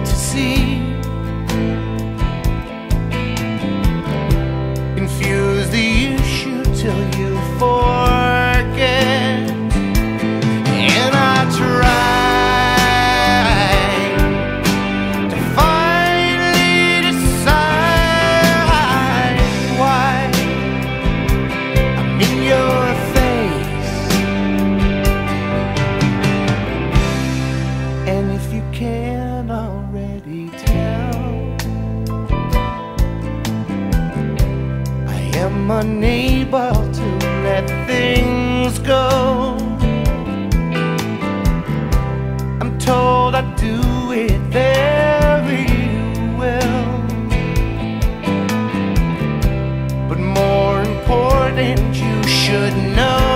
to see. Confuse the issue till you fall. Am unable to let things go. I'm told I do it very well. But more important, you should know.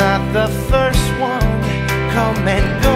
not the first one. Come and go.